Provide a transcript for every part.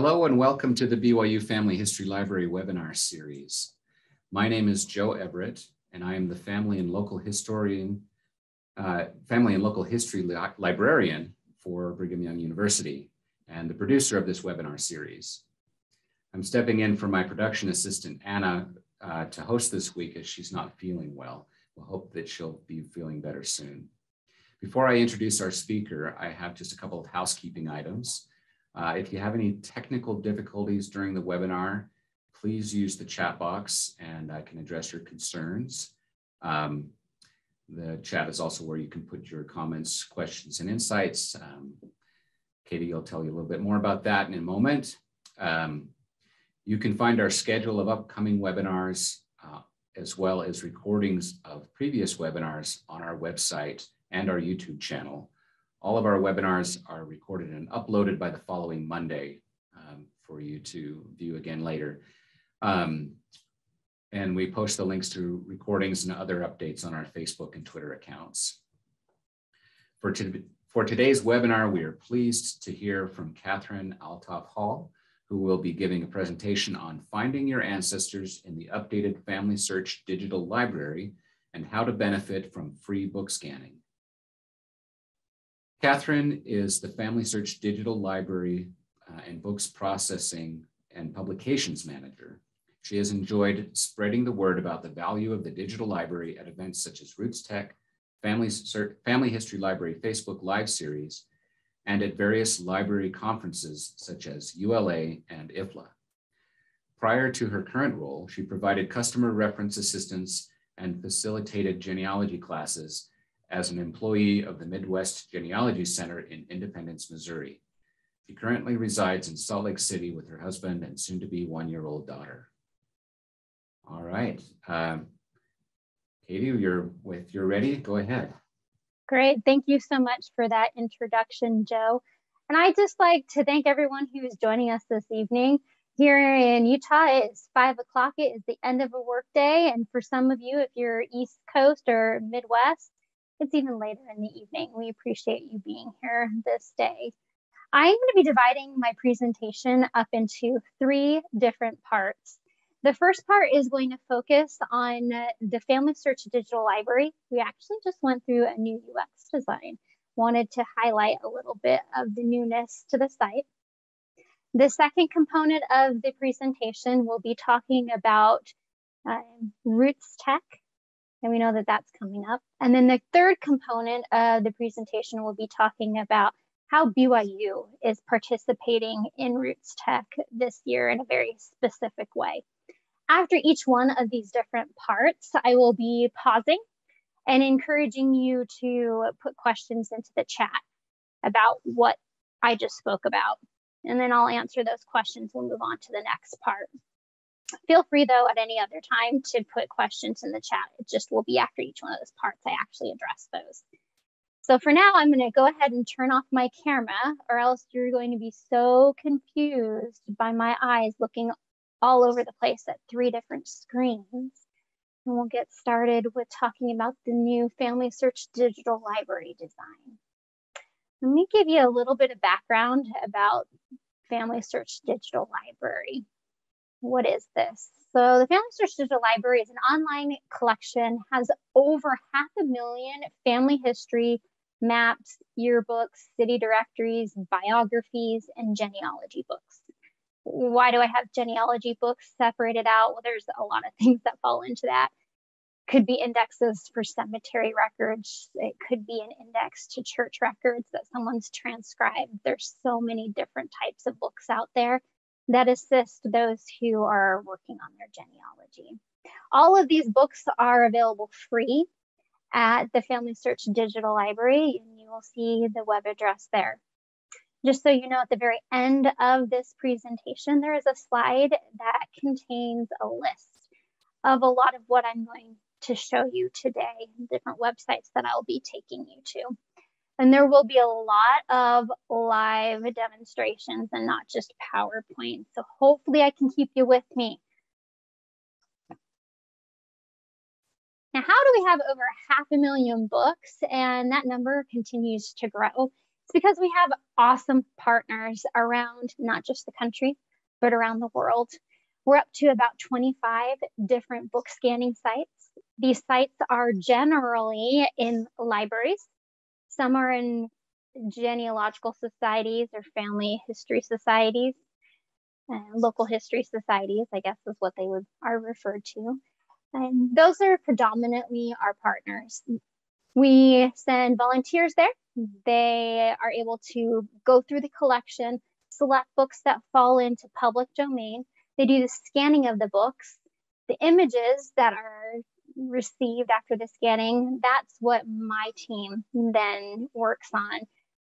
Hello and welcome to the BYU Family History Library webinar series. My name is Joe Everett and I am the Family and Local Historian, uh, Family and Local History li Librarian for Brigham Young University and the producer of this webinar series. I'm stepping in for my production assistant, Anna, uh, to host this week as she's not feeling well. We'll hope that she'll be feeling better soon. Before I introduce our speaker, I have just a couple of housekeeping items. Uh, if you have any technical difficulties during the webinar, please use the chat box and I can address your concerns. Um, the chat is also where you can put your comments, questions, and insights. Um, Katie will tell you a little bit more about that in a moment. Um, you can find our schedule of upcoming webinars uh, as well as recordings of previous webinars on our website and our YouTube channel. All of our webinars are recorded and uploaded by the following Monday um, for you to view again later. Um, and we post the links to recordings and other updates on our Facebook and Twitter accounts. For, to, for today's webinar, we are pleased to hear from Kathryn Althoff Hall, who will be giving a presentation on finding your ancestors in the updated Family Search digital library and how to benefit from free book scanning. Kathryn is the Family Search Digital Library uh, and Books Processing and Publications Manager. She has enjoyed spreading the word about the value of the digital library at events such as Roots Tech, Family, Family History Library Facebook Live Series, and at various library conferences such as ULA and IFLA. Prior to her current role, she provided customer reference assistance and facilitated genealogy classes as an employee of the Midwest Genealogy Center in Independence, Missouri. She currently resides in Salt Lake City with her husband and soon to be one year old daughter. All right. Um, Katie, you're with you're ready. Go ahead. Great. Thank you so much for that introduction, Joe. And I just like to thank everyone who is joining us this evening. Here in Utah, it's five o'clock. It is the end of a workday. And for some of you, if you're East Coast or Midwest, it's even later in the evening. We appreciate you being here this day. I'm going to be dividing my presentation up into three different parts. The first part is going to focus on the Family Search Digital Library. We actually just went through a new UX design. Wanted to highlight a little bit of the newness to the site. The second component of the presentation will be talking about um, Roots Tech and we know that that's coming up. And then the third component of the presentation will be talking about how BYU is participating in Roots Tech this year in a very specific way. After each one of these different parts, I will be pausing and encouraging you to put questions into the chat about what I just spoke about. And then I'll answer those questions We'll move on to the next part. Feel free though at any other time to put questions in the chat. It just will be after each one of those parts I actually address those. So for now, I'm gonna go ahead and turn off my camera or else you're going to be so confused by my eyes looking all over the place at three different screens. And we'll get started with talking about the new Family Search Digital Library design. Let me give you a little bit of background about Family Search Digital Library what is this? So the Family Search Digital Library is an online collection, has over half a million family history, maps, yearbooks, city directories, biographies, and genealogy books. Why do I have genealogy books separated out? Well, there's a lot of things that fall into that. Could be indexes for cemetery records. It could be an index to church records that someone's transcribed. There's so many different types of books out there that assist those who are working on their genealogy. All of these books are available free at the Family Search Digital Library, and you will see the web address there. Just so you know, at the very end of this presentation, there is a slide that contains a list of a lot of what I'm going to show you today, different websites that I'll be taking you to. And there will be a lot of live demonstrations and not just PowerPoint. So hopefully I can keep you with me. Now, how do we have over half a million books and that number continues to grow? It's because we have awesome partners around not just the country, but around the world. We're up to about 25 different book scanning sites. These sites are generally in libraries. Some are in genealogical societies or family history societies. Uh, local history societies, I guess is what they would are referred to. And those are predominantly our partners. We send volunteers there. They are able to go through the collection, select books that fall into public domain, they do the scanning of the books. The images that are received after the scanning, that's what my team then works on.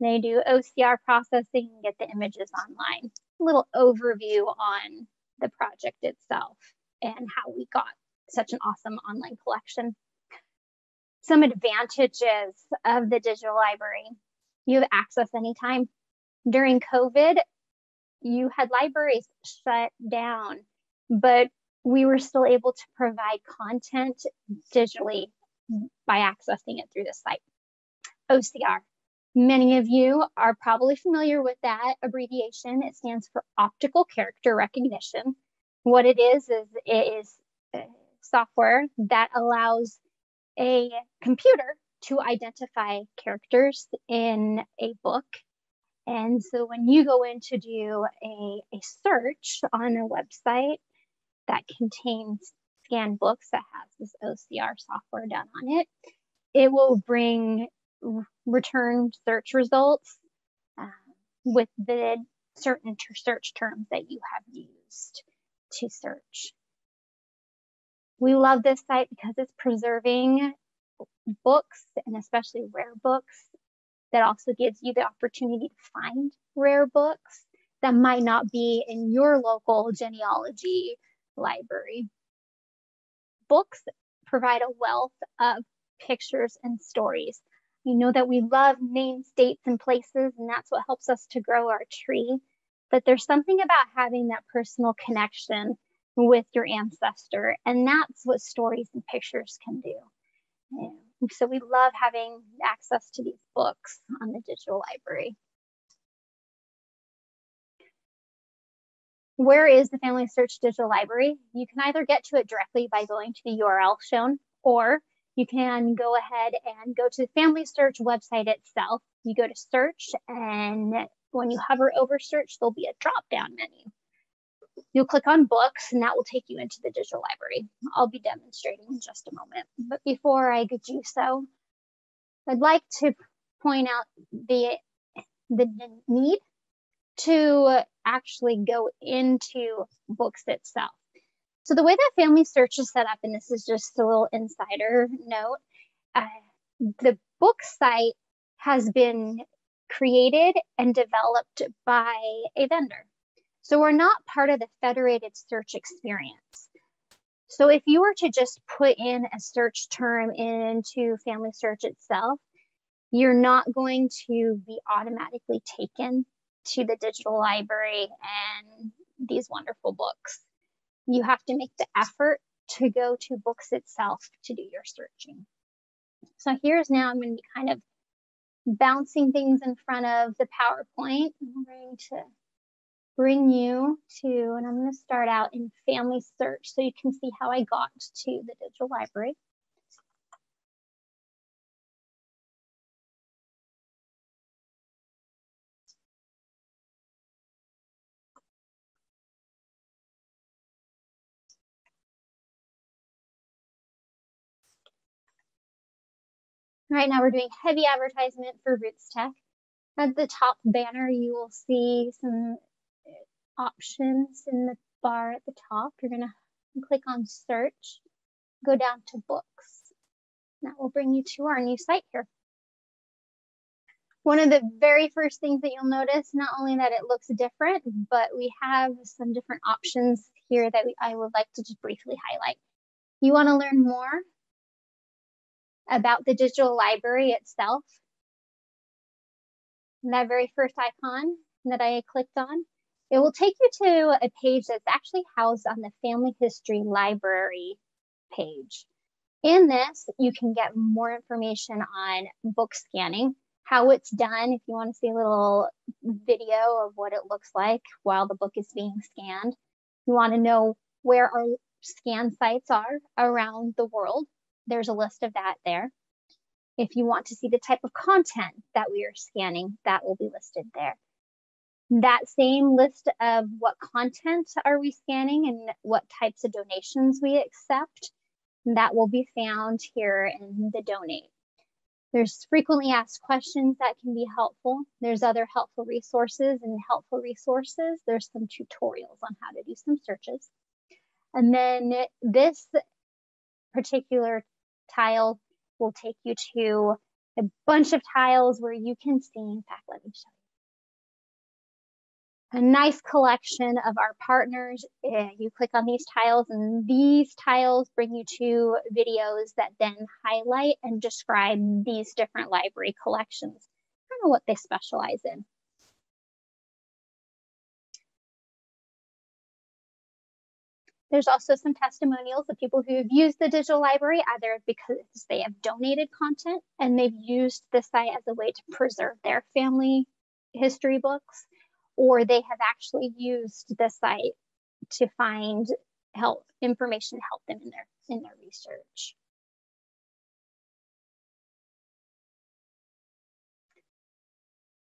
They do OCR processing and get the images online. A little overview on the project itself and how we got such an awesome online collection. Some advantages of the digital library. You have access anytime. During COVID, you had libraries shut down, but we were still able to provide content digitally by accessing it through the site. OCR. Many of you are probably familiar with that abbreviation. It stands for optical character recognition. What it is, is it is software that allows a computer to identify characters in a book and so when you go in to do a, a search on a website that contains scanned books that has this OCR software done on it, it will bring return search results uh, with the certain search terms that you have used to search. We love this site because it's preserving books and especially rare books that also gives you the opportunity to find rare books that might not be in your local genealogy library. Books provide a wealth of pictures and stories. You know that we love names, dates, and places, and that's what helps us to grow our tree. But there's something about having that personal connection with your ancestor, and that's what stories and pictures can do. Yeah. So we love having access to these books on the digital library. Where is the Family Search Digital Library? You can either get to it directly by going to the URL shown, or you can go ahead and go to the Family Search website itself. You go to search, and when you hover over search, there'll be a drop down menu. You'll click on books and that will take you into the digital library. I'll be demonstrating in just a moment. But before I do so, I'd like to point out the, the need to actually go into books itself. So the way that Family Search is set up, and this is just a little insider note, uh, the book site has been created and developed by a vendor. So we're not part of the federated search experience. So if you were to just put in a search term into Family Search itself, you're not going to be automatically taken to the digital library and these wonderful books. You have to make the effort to go to books itself to do your searching. So here's now I'm going to be kind of bouncing things in front of the PowerPoint. I'm going to bring you to, and I'm going to start out in family search so you can see how I got to the digital library. Right now we're doing heavy advertisement for Roots Tech. At the top banner, you will see some options in the bar at the top. You're going to click on search, go down to books. That will bring you to our new site here. One of the very first things that you'll notice, not only that it looks different, but we have some different options here that we, I would like to just briefly highlight. You want to learn more about the digital library itself. that very first icon that I clicked on, it will take you to a page that's actually housed on the Family History Library page. In this, you can get more information on book scanning, how it's done, if you want to see a little video of what it looks like while the book is being scanned, you want to know where our scan sites are around the world, there's a list of that there. If you want to see the type of content that we are scanning, that will be listed there. That same list of what content are we scanning and what types of donations we accept, that will be found here in the donate. There's frequently asked questions that can be helpful. There's other helpful resources and helpful resources. There's some tutorials on how to do some searches. And then this particular tile will take you to a bunch of tiles where you can see, in fact, let me show you. A nice collection of our partners. Eh, you click on these tiles and these tiles bring you to videos that then highlight and describe these different library collections, kind of what they specialize in. There's also some testimonials of people who have used the digital library either because they have donated content and they've used the site as a way to preserve their family history books, or they have actually used the site to find help information to help them in their in their research.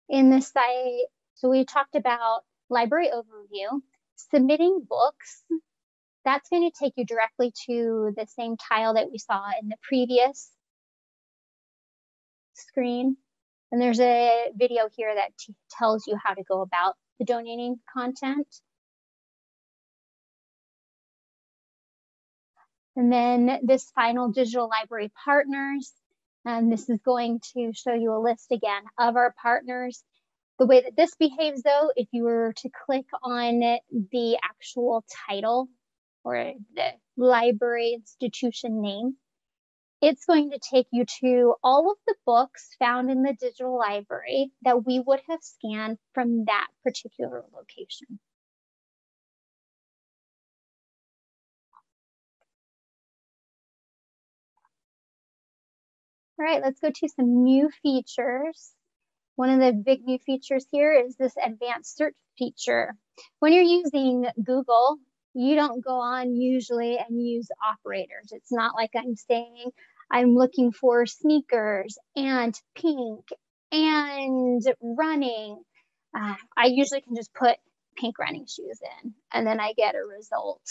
In this site, so we talked about library overview, submitting books that's going to take you directly to the same tile that we saw in the previous screen. And there's a video here that tells you how to go about the donating content. And then this final digital library partners, and this is going to show you a list again of our partners. The way that this behaves though, if you were to click on the actual title or the library institution name, it's going to take you to all of the books found in the digital library that we would have scanned from that particular location. All right, let's go to some new features. One of the big new features here is this advanced search feature. When you're using Google, you don't go on usually and use operators. It's not like I'm saying I'm looking for sneakers and pink and running. Uh, I usually can just put pink running shoes in and then I get a result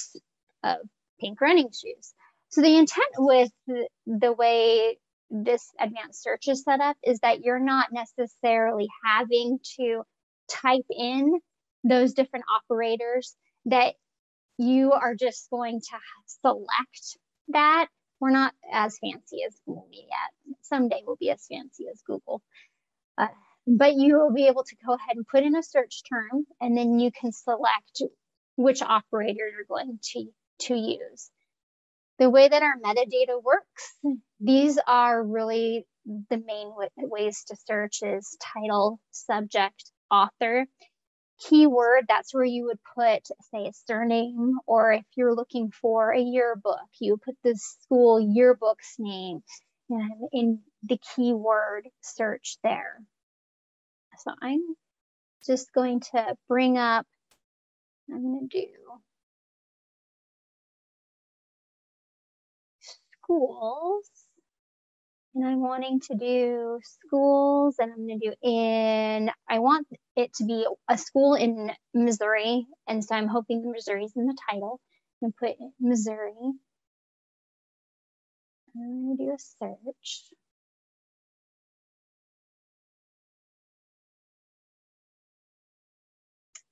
of pink running shoes. So the intent with the, the way this advanced search is set up is that you're not necessarily having to type in those different operators that you are just going to select that. We're not as fancy as Google yet. Someday we'll be as fancy as Google. Uh, but you will be able to go ahead and put in a search term and then you can select which operator you're going to, to use. The way that our metadata works, these are really the main ways to search is title, subject, author keyword, that's where you would put, say, a surname, or if you're looking for a yearbook, you put the school yearbook's name in the keyword search there. So I'm just going to bring up, I'm going to do schools and I'm wanting to do schools and I'm going to do in, I want it to be a school in Missouri. And so I'm hoping Missouri's in the title. To put Missouri. I'm going to do a search.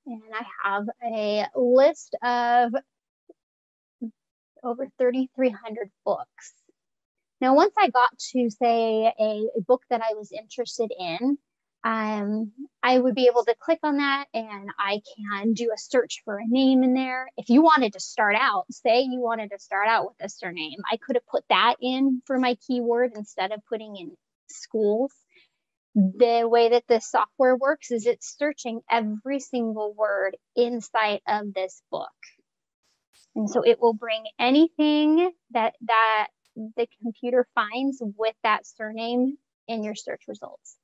And I have a list of over 3,300 books. Now, once I got to say a, a book that I was interested in, um, I would be able to click on that and I can do a search for a name in there. If you wanted to start out, say you wanted to start out with a surname, I could have put that in for my keyword instead of putting in schools. The way that the software works is it's searching every single word inside of this book. And so it will bring anything that that the computer finds with that surname in your search results.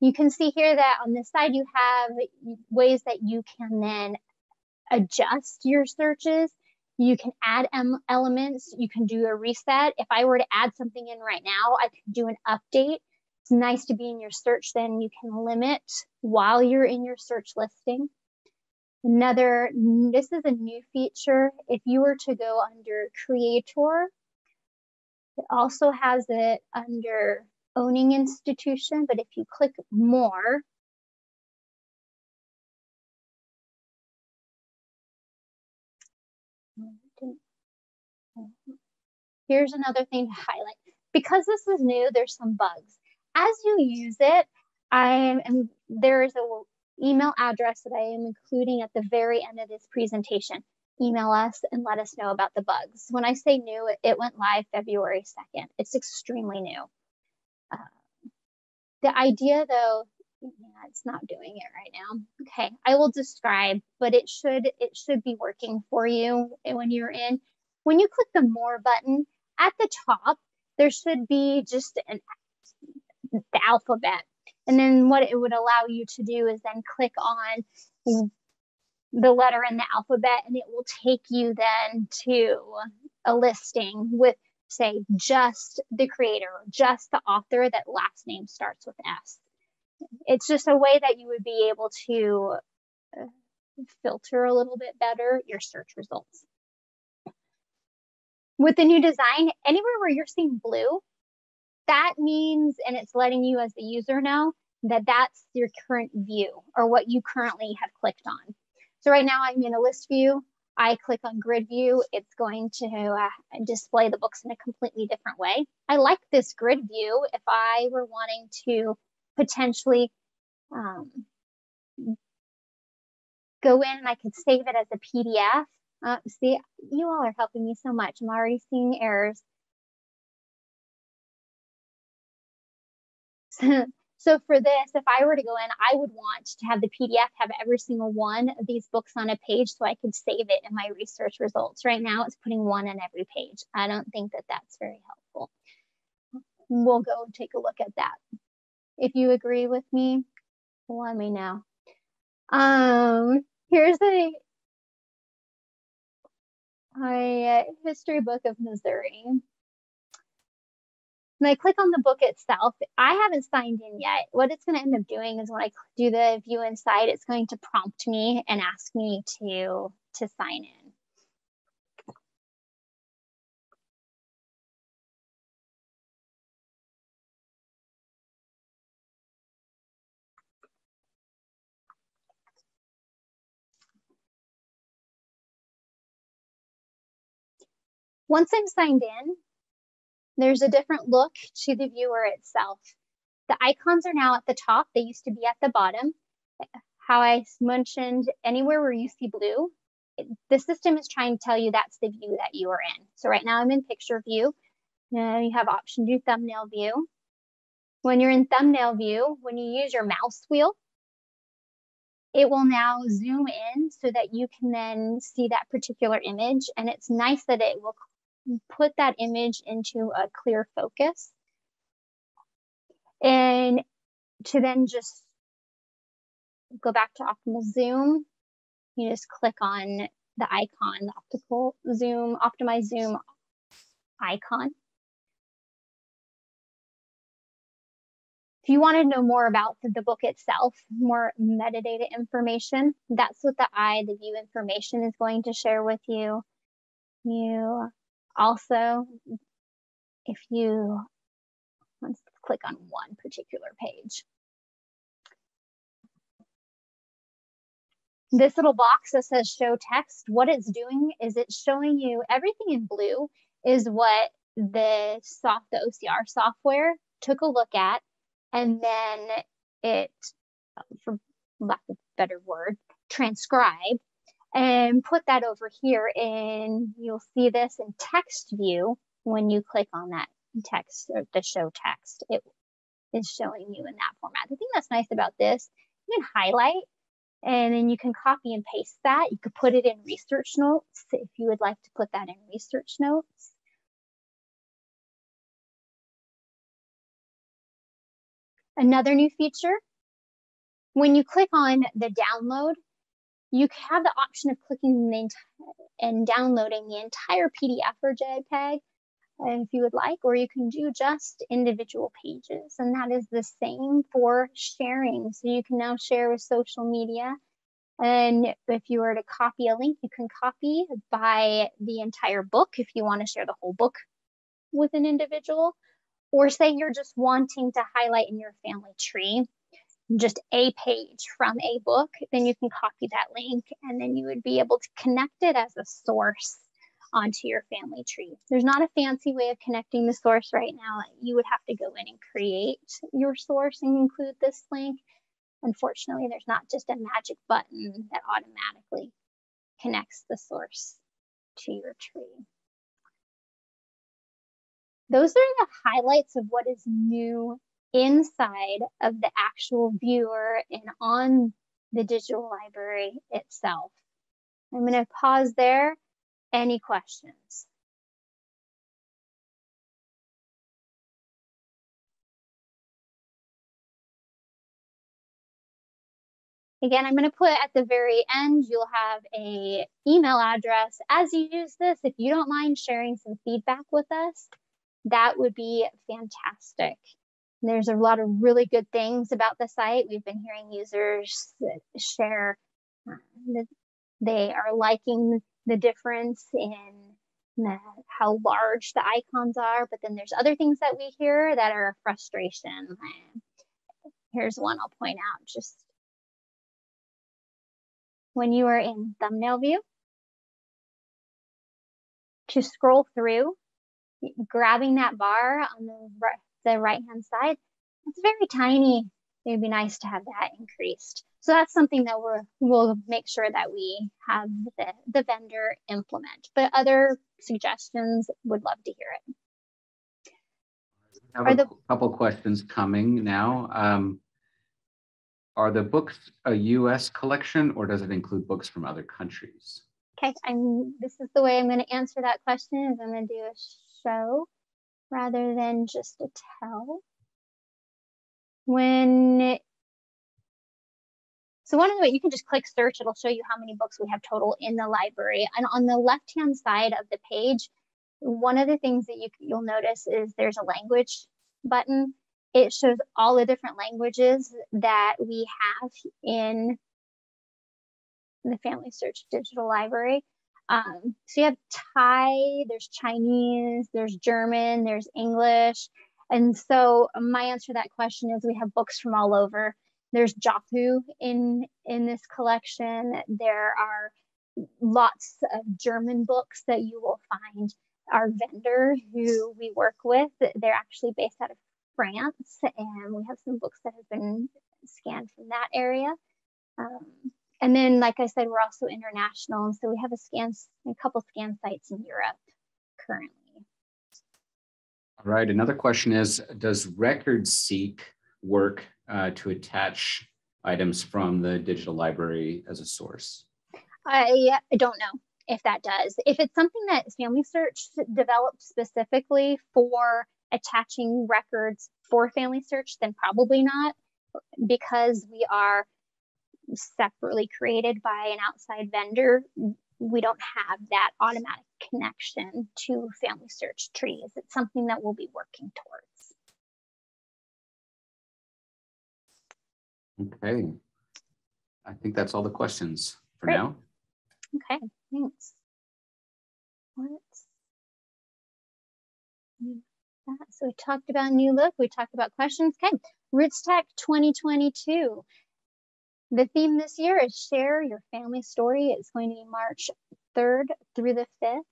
You can see here that on this side, you have ways that you can then adjust your searches. You can add elements. You can do a reset. If I were to add something in right now, I could do an update. It's nice to be in your search, then you can limit while you're in your search listing. Another, this is a new feature. If you were to go under creator, it also has it under owning institution, but if you click more, here's another thing to highlight. Because this is new, there's some bugs. As you use it, I am there's a email address that I am including at the very end of this presentation. Email us and let us know about the bugs. When I say new, it went live February 2nd. It's extremely new. Uh, the idea though, yeah, it's not doing it right now. Okay, I will describe, but it should it should be working for you when you're in. When you click the more button at the top, there should be just an the alphabet and then what it would allow you to do is then click on the letter in the alphabet and it will take you then to a listing with say just the creator, or just the author that last name starts with S. It's just a way that you would be able to uh, filter a little bit better your search results. With the new design, anywhere where you're seeing blue, that means, and it's letting you as the user know that that's your current view or what you currently have clicked on. So right now I'm in a list view. I click on grid view, it's going to uh, display the books in a completely different way. I like this grid view if I were wanting to potentially um, go in and I could save it as a PDF. Uh, see, you all are helping me so much. I'm already seeing errors. So for this, if I were to go in, I would want to have the PDF have every single one of these books on a page so I could save it in my research results. Right now it's putting one on every page. I don't think that that's very helpful. We'll go take a look at that. If you agree with me, let me know. Um, here's a, a history book of Missouri. When I click on the book itself, I haven't signed in yet. What it's going to end up doing is when I do the view inside, it's going to prompt me and ask me to, to sign in. Once I'm signed in, there's a different look to the viewer itself. The icons are now at the top. They used to be at the bottom. How I mentioned, anywhere where you see blue, the system is trying to tell you that's the view that you are in. So right now I'm in picture view. Now you have option to thumbnail view. When you're in thumbnail view, when you use your mouse wheel, it will now zoom in so that you can then see that particular image. And it's nice that it will put that image into a clear focus. And to then just go back to optimal zoom, you just click on the icon, the optical zoom, optimize zoom icon. If you want to know more about the, book itself, more metadata information, that's what the eye, the view information is going to share with you. You also, if you, let's click on one particular page. This little box that says show text, what it's doing is it's showing you everything in blue is what the soft, the OCR software took a look at, and then it, for lack of a better word, transcribed and put that over here and you'll see this in text view. When you click on that text or the show text it is showing you in that format. The thing that's nice about this you can highlight and then you can copy and paste that. You could put it in research notes if you would like to put that in research notes. Another new feature when you click on the download, you have the option of clicking and downloading the entire PDF or JPEG if you would like, or you can do just individual pages. And that is the same for sharing. So you can now share with social media. And if you were to copy a link, you can copy by the entire book if you want to share the whole book with an individual. Or say you're just wanting to highlight in your family tree just a page from a book, then you can copy that link and then you would be able to connect it as a source onto your family tree. There's not a fancy way of connecting the source right now. You would have to go in and create your source and include this link. Unfortunately, there's not just a magic button that automatically connects the source to your tree. Those are the highlights of what is new inside of the actual viewer and on the digital library itself. I'm going to pause there any questions? Again, I'm going to put at the very end, you'll have a email address. As you use this, if you don't mind sharing some feedback with us, that would be fantastic. There's a lot of really good things about the site. We've been hearing users share uh, that they are liking the difference in the, how large the icons are, but then there's other things that we hear that are a frustration. Here's one I'll point out just when you are in thumbnail view, to scroll through, grabbing that bar on the right, the right hand side, it's very tiny. It would be nice to have that increased. So that's something that we're, we'll make sure that we have the, the vendor implement. But other suggestions, would love to hear it. I have are a the, couple questions coming now. Um, are the books a U.S. collection or does it include books from other countries? Okay, I'm. This is the way I'm going to answer that question. Is I'm going to do a show rather than just a tell. When it, so one of the, you can just click search, it'll show you how many books we have total in the library. And on the left-hand side of the page, one of the things that you, you'll notice is there's a language button. It shows all the different languages that we have in the Family Search Digital Library. Um, so you have Thai, there's Chinese, there's German, there's English. And so my answer to that question is we have books from all over. There's Japu in in this collection. There are lots of German books that you will find. Our vendor who we work with, they're actually based out of France, and we have some books that have been scanned from that area. Um, and then, like I said, we're also international, and so we have a scan, a couple scan sites in Europe currently. All right. Another question is: Does RecordSeek work uh, to attach items from the digital library as a source? I don't know if that does. If it's something that Family Search developed specifically for attaching records for Family Search, then probably not, because we are separately created by an outside vendor. We don't have that automatic connection to Family Search trees. It's something that we'll be working towards. Okay. I think that's all the questions for Great. now. Okay, thanks. So we talked about new look, we talked about questions. Okay, Roots Tech 2022. The theme this year is share your family story. It's going to be March 3rd through the 5th.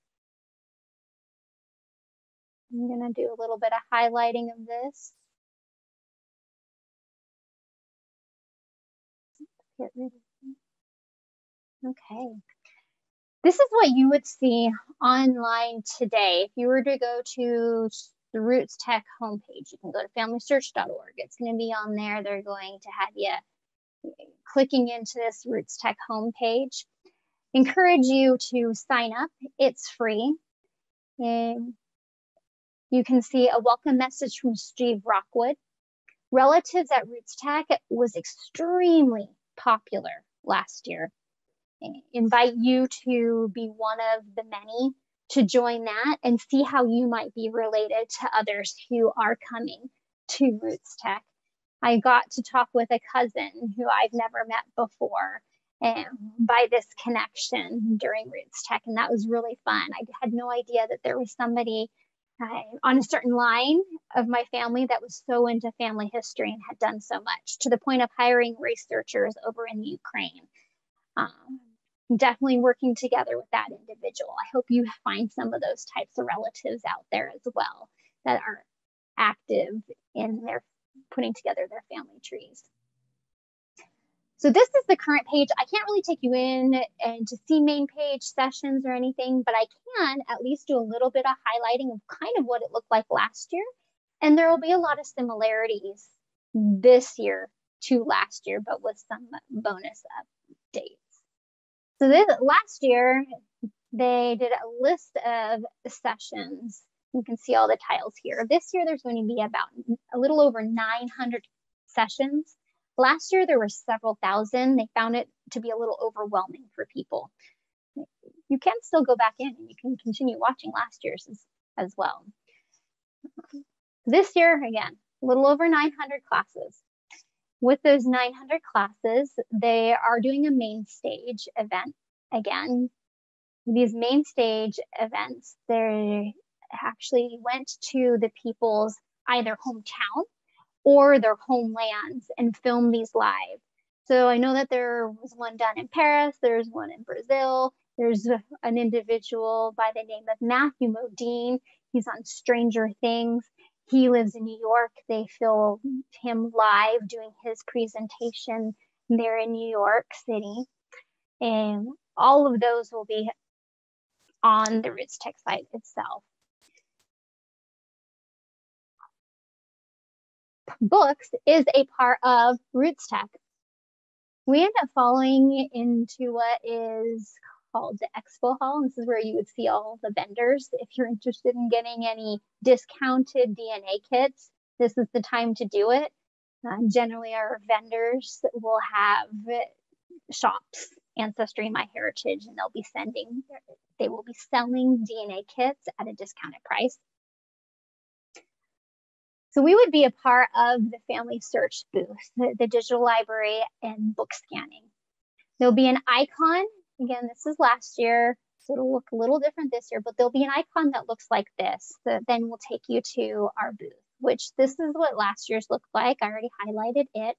I'm gonna do a little bit of highlighting of this. Okay. This is what you would see online today. If you were to go to the Roots Tech homepage, you can go to familysearch.org. It's going to be on there. They're going to have you clicking into this Roots Tech homepage. Encourage you to sign up. It's free. And you can see a welcome message from Steve Rockwood. Relatives at Roots Tech was extremely popular last year. I invite you to be one of the many to join that and see how you might be related to others who are coming to Roots Tech. I got to talk with a cousin who I've never met before and by this connection during Roots Tech, and that was really fun. I had no idea that there was somebody uh, on a certain line of my family that was so into family history and had done so much to the point of hiring researchers over in Ukraine. Um, definitely working together with that individual. I hope you find some of those types of relatives out there as well that are active in their putting together their family trees. So this is the current page. I can't really take you in and to see main page sessions or anything, but I can at least do a little bit of highlighting of kind of what it looked like last year. And there will be a lot of similarities this year to last year, but with some bonus updates. So this last year, they did a list of sessions. You can see all the tiles here. This year, there's going to be about a little over 900 sessions. Last year, there were several thousand. They found it to be a little overwhelming for people. You can still go back in and you can continue watching last year's as, as well. This year, again, a little over 900 classes with those 900 classes, they are doing a main stage event again. These main stage events, they actually went to the people's either hometown or their homelands and filmed these live. So I know that there was one done in Paris, there's one in Brazil, there's an individual by the name of Matthew Modine. He's on Stranger Things. He lives in New York. They filmed him live doing his presentation there in New York City. And all of those will be on the Roots Tech site itself. Books is a part of Roots Tech. We end up falling into what is called the expo hall. This is where you would see all the vendors. If you're interested in getting any discounted DNA kits, this is the time to do it. Uh, generally, our vendors will have shops, Ancestry, My Heritage, and they'll be sending, they will be selling DNA kits at a discounted price. So we would be a part of the family search booth, the, the digital library and book scanning. There'll be an icon Again, this is last year, so it'll look a little different this year, but there'll be an icon that looks like this that then will take you to our booth, which this is what last year's looked like. I already highlighted it.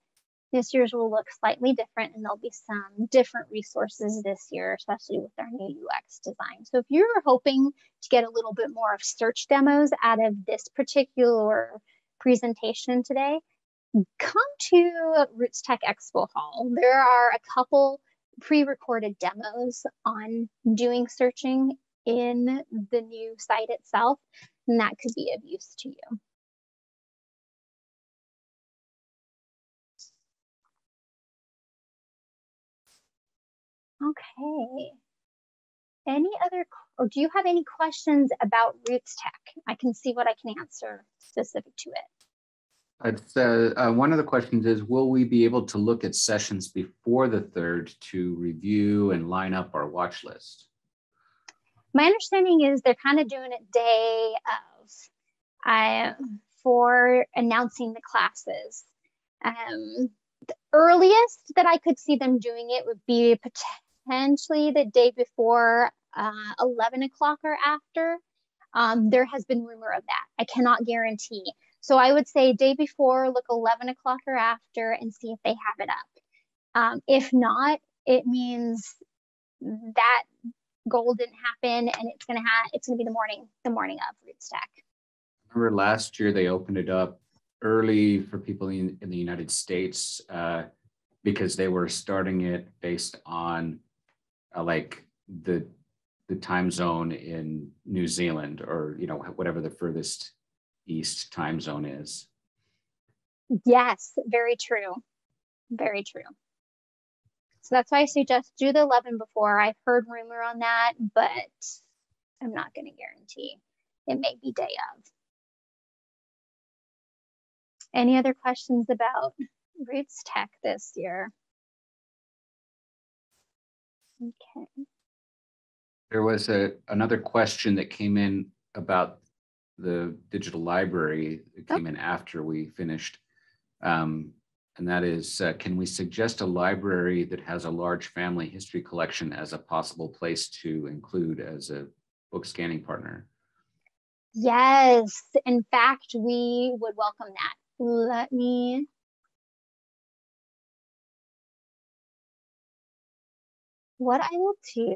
This year's will look slightly different and there'll be some different resources this year, especially with our new UX design. So if you're hoping to get a little bit more of search demos out of this particular presentation today, come to Roots Tech Expo Hall. There are a couple pre-recorded demos on doing searching in the new site itself, and that could be of use to you. Okay. Any other, or do you have any questions about Roots Tech? I can see what I can answer specific to it. Uh, uh, one of the questions is, will we be able to look at sessions before the third to review and line up our watch list? My understanding is they're kind of doing it day of uh, for announcing the classes. Um, the earliest that I could see them doing it would be potentially the day before uh, 11 o'clock or after. Um, there has been rumor of that. I cannot guarantee. So I would say day before, look 11 o'clock or after and see if they have it up. Um, if not, it means that goal didn't happen and it's gonna have it's gonna be the morning, the morning of Roots Tech. Remember last year they opened it up early for people in, in the United States uh, because they were starting it based on uh, like the the time zone in New Zealand or you know whatever the furthest East time zone is. Yes, very true. Very true. So that's why I suggest do the 11 before. I've heard rumor on that, but I'm not going to guarantee. It may be day of. Any other questions about Roots Tech this year? Okay. There was a, another question that came in about the digital library that Oh. came in after we finished. Um, and that is, uh, can we suggest a library that has a large family history collection as a possible place to include as a book scanning partner? Yes, in fact, we would welcome that. Let me. What I will do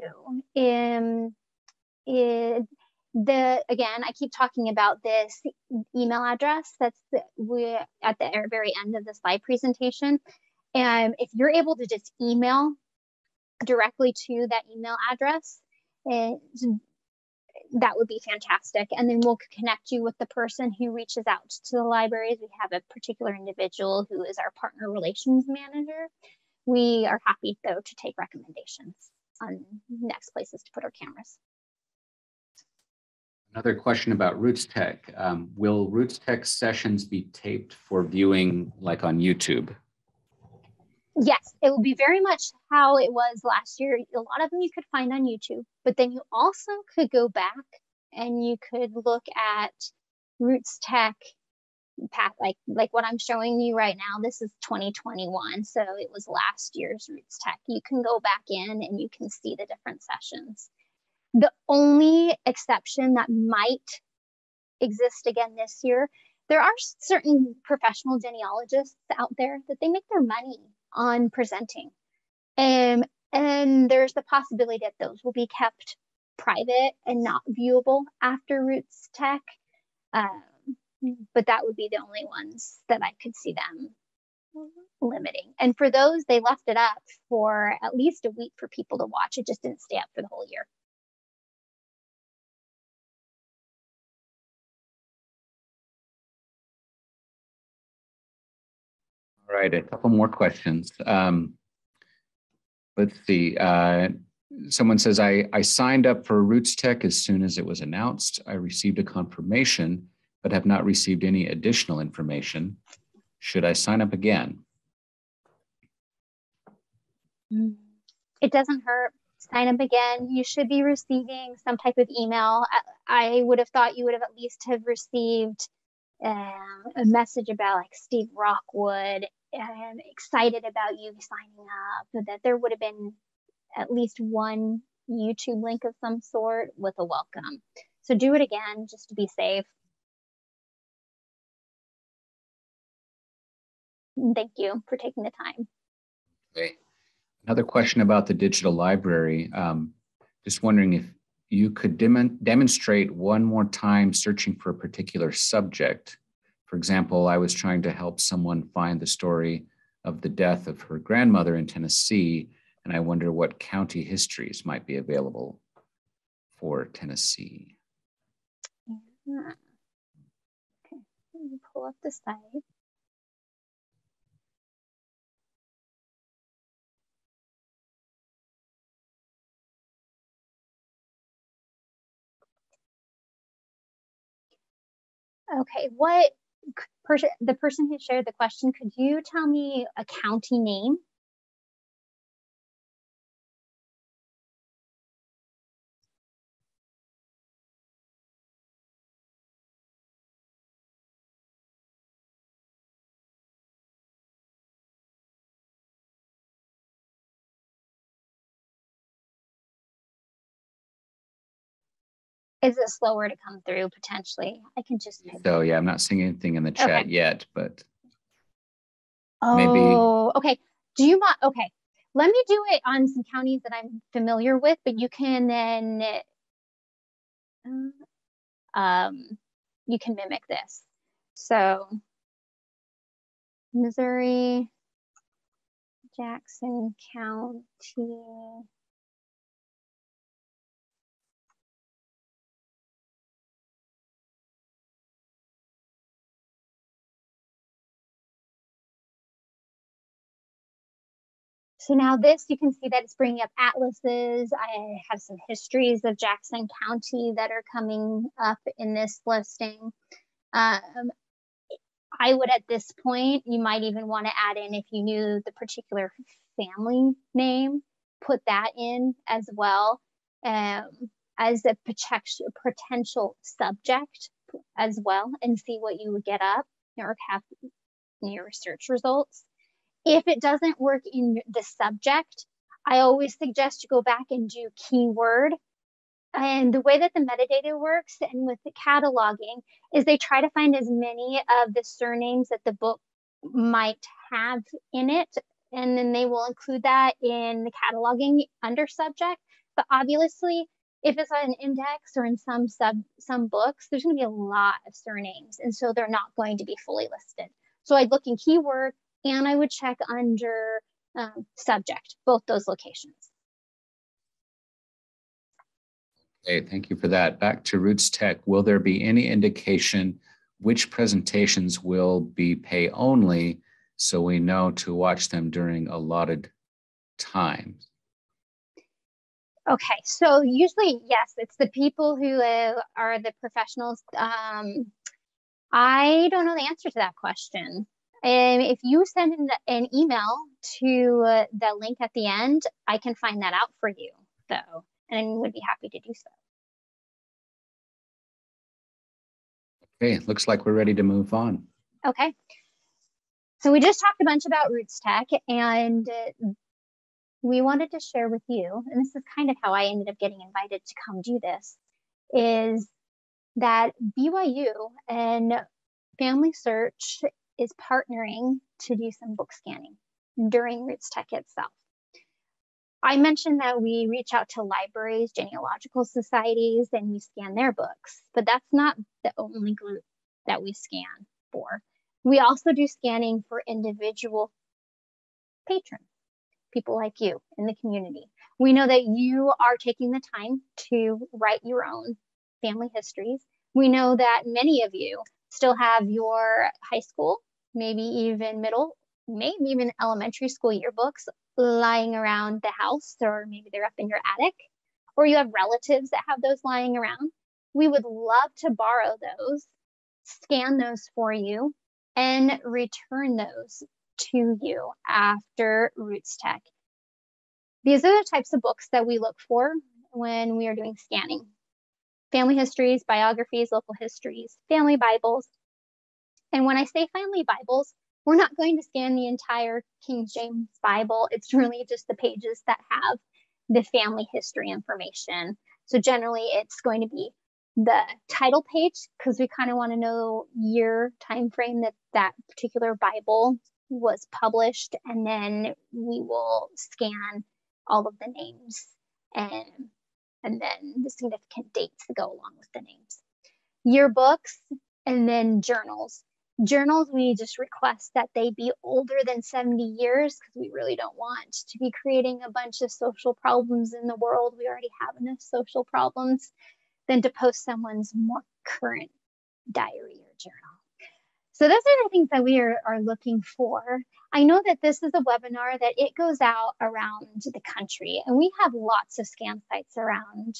um, is the again, I keep talking about this email address that's the, we at the er- very end of the slide presentation. And if you're able to just email directly to that email address, and that would be fantastic. And then we'll connect you with the person who reaches out to the libraries. We have a particular individual who is our partner relations manager. We are happy though to take recommendations on next places to put our cameras. Another question about Roots Tech. Um, will Roots Tech sessions be taped for viewing like on YouTube? Yes, it will be very much how it was last year. A lot of them you could find on YouTube, but then you also could go back and you could look at Roots Tech path like like what I'm showing you right now. This is 2021, so it was last year's Roots Tech. You can go back in and you can see the different sessions. The only exception that might exist again this year, there are certain professional genealogists out there that they make their money on presenting. Um, and there's the possibility that those will be kept private and not viewable after Roots Tech. Um, but that would be the only ones that I could see them limiting. And for those, they left it up for at least a week for people to watch. It just didn't stay up for the whole year. All right, a couple more questions. Um, let's see. Uh, someone says, I, I signed up for Roots Tech as soon as it was announced. I received a confirmation, but have not received any additional information. Should I sign up again? It doesn't hurt. Sign up again. You should be receiving some type of email. I, would have thought you would have at least have received um, a message about like Steve Rockwood and excited about you signing up, that there would have been at least one YouTube link of some sort with a welcome. So do it again just to be safe. Thank you for taking the time. Okay. Another question about the digital library. Um, just wondering if you could dem demonstrate one more time searching for a particular subject. For example, I was trying to help someone find the story of the death of her grandmother in Tennessee, and I wonder what county histories might be available for Tennessee. Yeah. Okay, let me pull up the site. Okay, what person, the person who shared the question, could you tell me a county name? Is it slower to come through potentially? I can just. So yeah, I'm not seeing anything in the chat Okay. yet, but Oh, maybe- okay. Do you want, okay, let me do it on some counties that I'm familiar with, but you can then, um, you can mimic this. So Missouri, Jackson County. So now this, you can see that it's bringing up atlases. I have some histories of Jackson County that are coming up in this listing. Um, I would at this point, you might even want to add in if you knew the particular family name, put that in as well um, as a potential subject as well and see what you would get up or have in your research results. If it doesn't work in the subject, I always suggest you go back and do keyword. And the way that the metadata works and with the cataloging is they try to find as many of the surnames that the book might have in it. And then they will include that in the cataloging under subject. But obviously, if it's on an index or in some sub some books, there's going to be a lot of surnames, and so they're not going to be fully listed. So I'd look in keyword and I would check under um, subject, both those locations. Okay, thank you for that. Back to Roots Tech, will there be any indication which presentations will be pay only so we know to watch them during allotted times? Okay, so usually, yes, it's the people who uh, are the professionals. Um, I don't know the answer to that question. And if you send an, an email to uh, the link at the end, I can find that out for you, though, and would be happy to do so. Okay, looks like we're ready to move on. Okay. So we just talked a bunch about Roots Tech, and uh, we wanted to share with you, and this is kind of how I ended up getting invited to come do this, is that BYU and Family Search is partnering to do some book scanning during Roots Tech itself. I mentioned that we reach out to libraries, genealogical societies, and we scan their books, but that's not the only group that we scan for. We also do scanning for individual patrons, people like you in the community. We know that you are taking the time to write your own family histories. We know that many of you still have your high school maybe even middle, maybe even elementary school yearbooks lying around the house, or maybe they're up in your attic, or you have relatives that have those lying around. We would love to borrow those, scan those for you, and return those to you after Roots Tech. These are the types of books that we look for when we are doing scanning. Family histories, biographies, local histories, family Bibles, and when I say family Bibles, we're not going to scan the entire King James Bible. It's really just the pages that have the family history information. So generally, it's going to be the title page because we kind of want to know year time frame that that particular Bible was published, and then we will scan all of the names and and then the significant dates that go along with the names. Yearbooks and then journals journals we just request that they be older than 70 years because we really don't want to be creating a bunch of social problems in the world. We already have enough social problems. Than to post someone's more current diary or journal. So those are the things that we are, are looking for. I know that this is a webinar that it goes out around the country and we have lots of scan sites around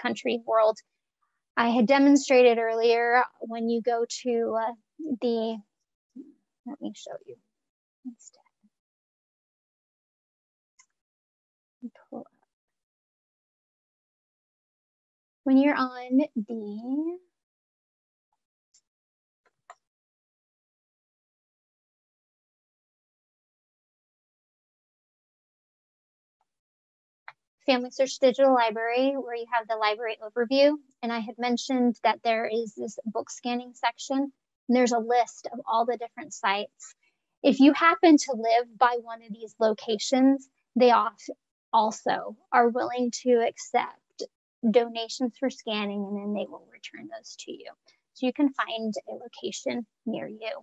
country world. I had demonstrated earlier when you go to uh, the, let me show you instead. Pull up. When you're on the Family Search Digital Library where you have the library overview. And I had mentioned that there is this book scanning section and there's a list of all the different sites. If you happen to live by one of these locations, they also are willing to accept donations for scanning and then they will return those to you. So you can find a location near you.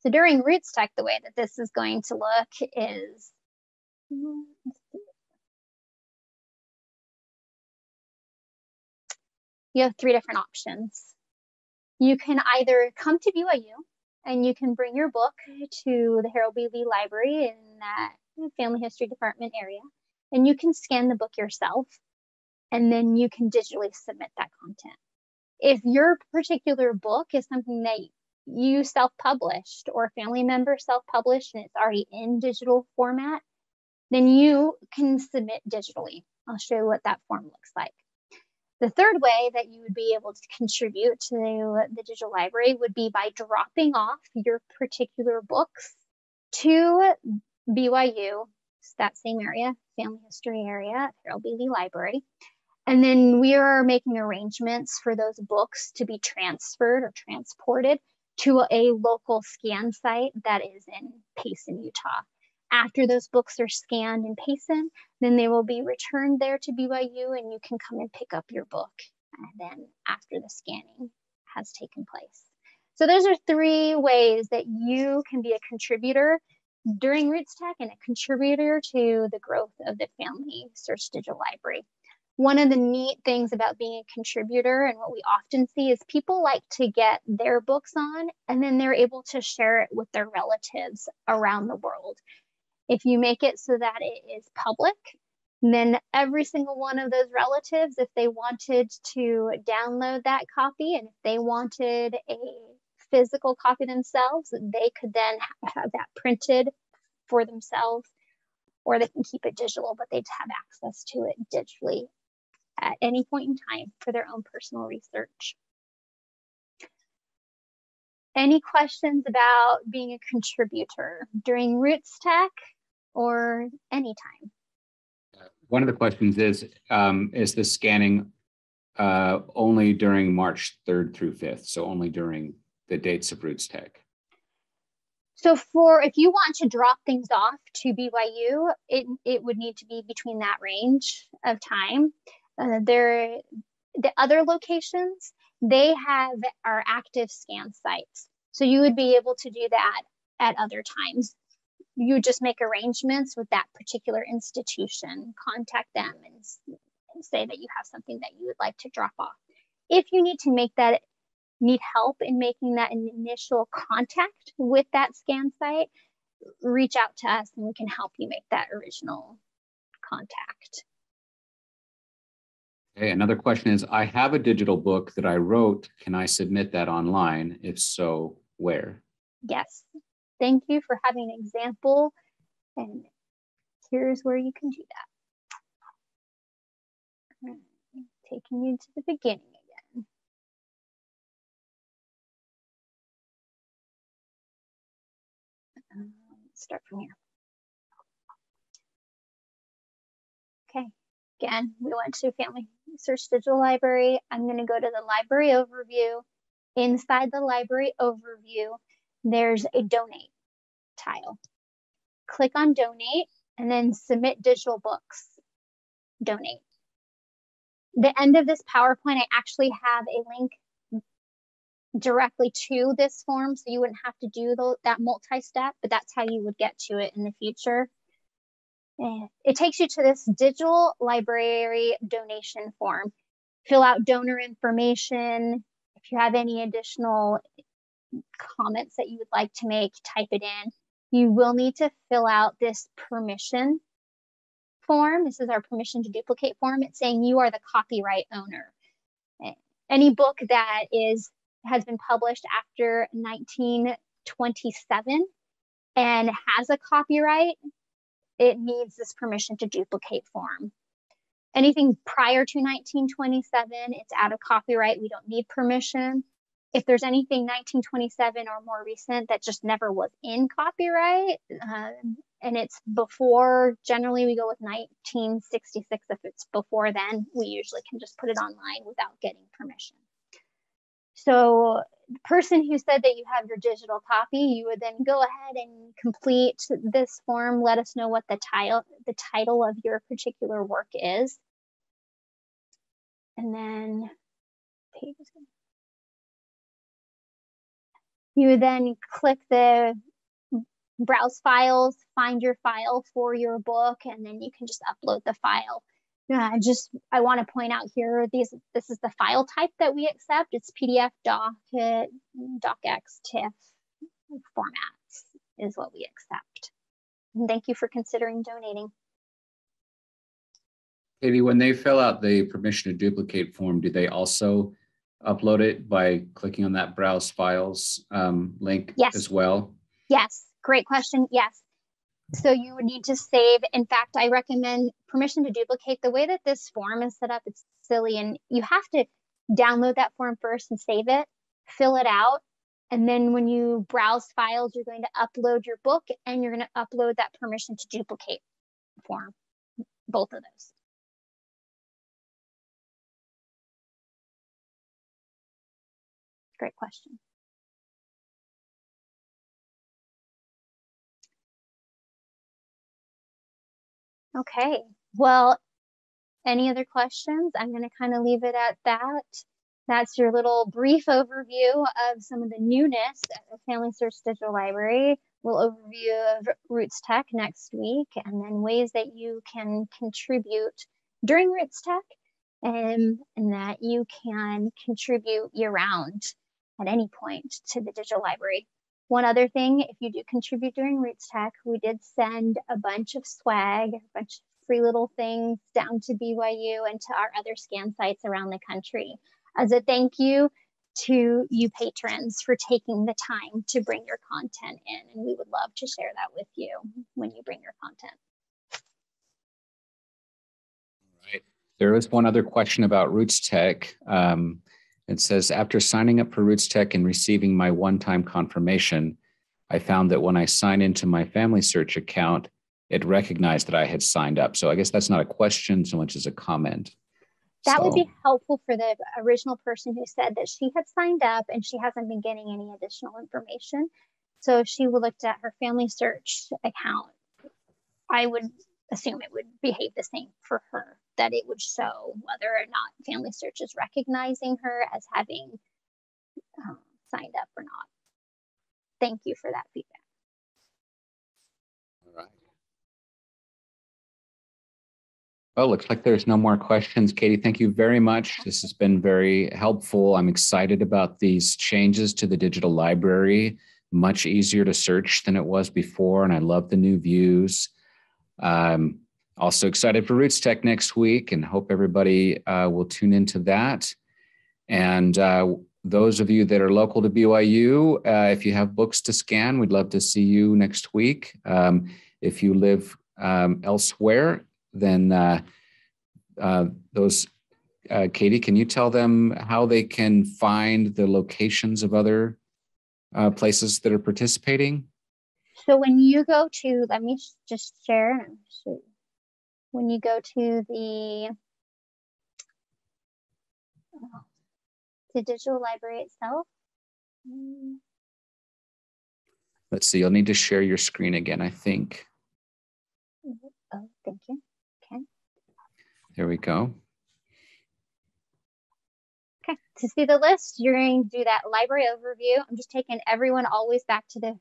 So during Roots Tech, the way that this is going to look is, you have three different options you can either come to BYU and you can bring your book to the Harold B. Lee Library in that family history department area, and you can scan the book yourself, and then you can digitally submit that content. If your particular book is something that you self-published or a family member self-published and it's already in digital format, then you can submit digitally. I'll show you what that form looks like. The third way that you would be able to contribute to the digital library would be by dropping off your particular books to BYU, that same area, family history area, Harold B. Lee Library. And then we are making arrangements for those books to be transferred or transported to a local scan site that is in Payson, Utah. After those books are scanned in Payson, then they will be returned there to BYU and you can come and pick up your book and then after the scanning has taken place. So those are three ways that you can be a contributor during Roots Tech and a contributor to the growth of the Family Search Digital Library. One of the neat things about being a contributor and what we often see is people like to get their books on and then they're able to share it with their relatives around the world. If you make it so that it is public, then every single one of those relatives, if they wanted to download that copy and if they wanted a physical copy themselves, they could then have that printed for themselves or they can keep it digital, but they'd have access to it digitally at any point in time for their own personal research. Any questions about being a contributor during Roots Tech or anytime? One of the questions is, um, is the scanning uh, only during March 3rd through 5th? So only during the dates of Roots Tech? So for if you want to drop things off to BYU, it, it would need to be between that range of time. Uh, there, the other locations, they have our active scan sites. So you would be able to do that at other times you just make arrangements with that particular institution, contact them and, and say that you have something that you would like to drop off. If you need to make that, need help in making that initial contact with that scan site, reach out to us and we can help you make that original contact. Okay, another question is, I have a digital book that I wrote. Can I submit that online? If so, where? Yes, Thank you for having an example. And here's where you can do that. Taking you to the beginning again. Um, start from here. Okay, again, we went to Family Search Digital Library. I'm going to go to the library overview. Inside the library overview, there's a donate tile. Click on donate and then submit digital books. Donate. The end of this PowerPoint, I actually have a link directly to this form so you wouldn't have to do the, that multi-step, but that's how you would get to it in the future. Eh, it takes you to this digital library donation form. Fill out donor information. If you have any additional comments that you would like to make, type it in. You will need to fill out this permission form. This is our permission to duplicate form. It's saying you are the copyright owner. Any book that is has been published after 1927 and has a copyright, it needs this permission to duplicate form. Anything prior to 1927, it's out of copyright. We don't need permission if there's anything 1927 or more recent that just never was in copyright um, and it's before generally we go with 1966 if it's before then we usually can just put it online without getting permission. So the person who said that you have your digital copy you would then go ahead and complete this form let us know what the title the title of your particular work is. And then page is going you then click the browse files, find your file for your book, and then you can just upload the file. Uh, just I want to point out here these this is the file type that we accept. It's PDF, doc, docx, TIFF formats is what we accept. And thank you for considering donating. Katie, when they fill out the permission to duplicate form, do they also upload it by clicking on that browse files um, link yes. as well? Yes, great question. Yes. So you would need to save. In fact, I recommend permission to duplicate. The way that this form is set up, it's silly. And you have to download that form first and save it, fill it out. And then when you browse files, you're going to upload your book and you're going to upload that permission to duplicate form, both of those. Great question. Okay, well, any other questions? I'm going to kind of leave it at that. That's your little brief overview of some of the newness at the Family Search Digital Library. We'll overview of Roots Tech next week and then ways that you can contribute during Roots Tech and, and that you can contribute year round at any point to the digital library. One other thing, if you do contribute during Roots Tech, we did send a bunch of swag, a bunch of free little things down to BYU and to our other scan sites around the country as a thank you to you patrons for taking the time to bring your content in. And we would love to share that with you when you bring your content. All right. There is one other question about Roots Tech. Um, it says, after signing up for Roots Tech and receiving my one-time confirmation, I found that when I sign into my Family Search account, it recognized that I had signed up. So I guess that's not a question so much as a comment. That so. would be helpful for the original person who said that she had signed up and she hasn't been getting any additional information. So if she looked at her Family Search account, I would assume it would behave the same for her that it would show whether or not Family Search is recognizing her as having um, signed up or not. Thank you for that feedback. All right. Well, looks like there's no more questions. Katie, thank you very much. This has been very helpful. I'm excited about these changes to the digital library. Much easier to search than it was before, and I love the new views. Um, also excited for Roots Tech next week and hope everybody uh, will tune into that. And uh, those of you that are local to BYU, uh, if you have books to scan, we'd love to see you next week. Um, if you live um, elsewhere, then uh, uh, those, uh, Katie, can you tell them how they can find the locations of other places that are participating? So when you go to, let me just share when you go to the uh, the digital library itself. Mm. Let's see, you'll need to share your screen again, I think. Mm-hmm. Oh, thank you. Okay. There we go. Okay, to see the list, you're going to do that library overview. I'm just taking everyone always back to the,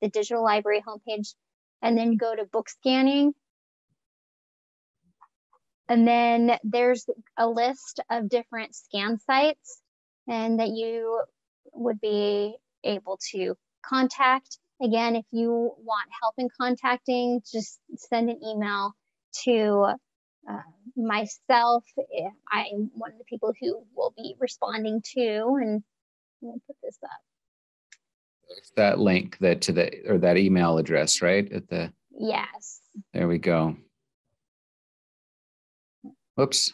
the digital library homepage and then go to book scanning and then there's a list of different scan sites and that you would be able to contact. Again, if you want help in contacting, just send an email to uh, myself. I'm one of the people who will be responding to, and we'll put this up. It's that link that to the or that email address, right? At the yes. There we go. Whoops.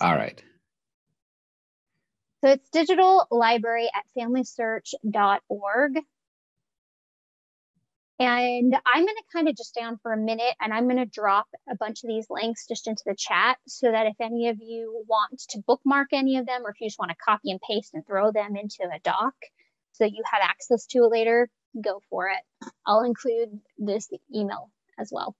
All right. So it's digital library at familysearch.org. And I'm going to kind of just stay on for a minute and I'm going to drop a bunch of these links just into the chat so that if any of you want to bookmark any of them or if you just want to copy and paste and throw them into a doc so you have access to it later, go for it. I'll include this email as well.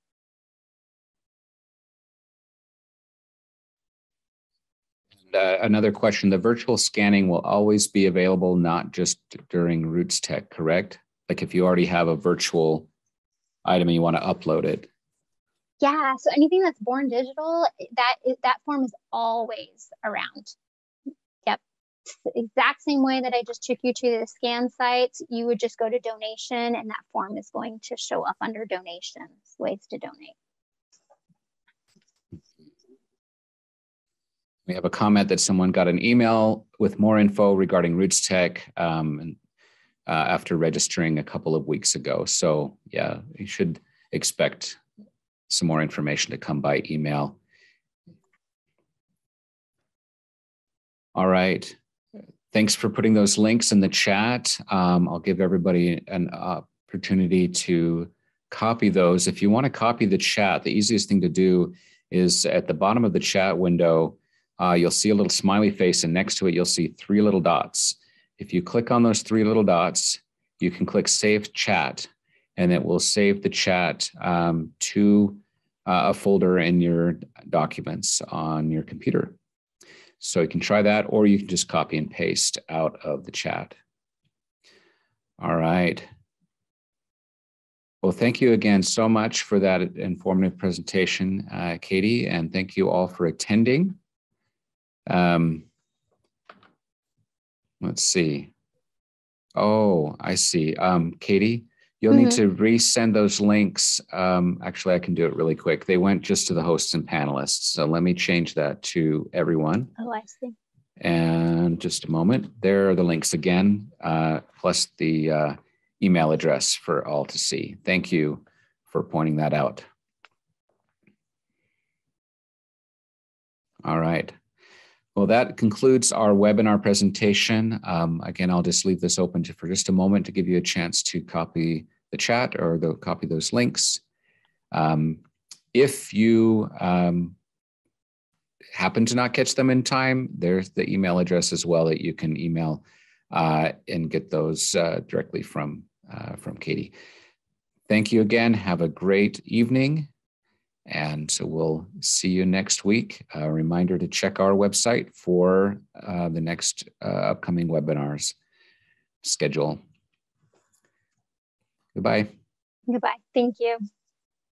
Uh, another question, the virtual scanning will always be available, not just during Roots Tech, correct? Like if you already have a virtual item and you want to upload it. Yeah, so anything that's born digital, that that form is always around. Yep. exact same way that I just took you to the scan site, you would just go to donation and that form is going to show up under donations, ways to donate. We have a comment that someone got an email with more info regarding Roots Tech um, and, uh, after registering a couple of weeks ago. So yeah, you should expect some more information to come by email. All right. Thanks for putting those links in the chat. Um, I'll give everybody an opportunity to copy those. If you want to copy the chat, the easiest thing to do is at the bottom of the chat window, uh, you'll see a little smiley face, and next to it, you'll see three little dots. If you click on those three little dots, you can click Save Chat, and it will save the chat um, to uh, a folder in your documents on your computer. So you can try that, or you can just copy and paste out of the chat. All right. Well, thank you again so much for that informative presentation, uh, Katie, and thank you all for attending. Um, let's see. Oh, I see. Um, Katie, you'll mm -hmm. need mm-hmm. to resend those links. Um, actually, I can do it really quick. They went just to the hosts and panelists. So let me change that to everyone. Oh, I see. And just a moment. There are the links again, uh, plus the uh, email address for all to see. Thank you for pointing that out. All right. Well, that concludes our webinar presentation. Um, again, I'll just leave this open to, for just a moment to give you a chance to copy the chat or the, copy those links. Um, if you um, happen to not catch them in time, there's the email address as well that you can email uh, and get those uh, directly from uh, from Katie. Thank you again. Have a great evening. And so we'll see you next week. A reminder to check our website for uh, the next uh, upcoming webinars schedule. Goodbye. Goodbye. Thank you.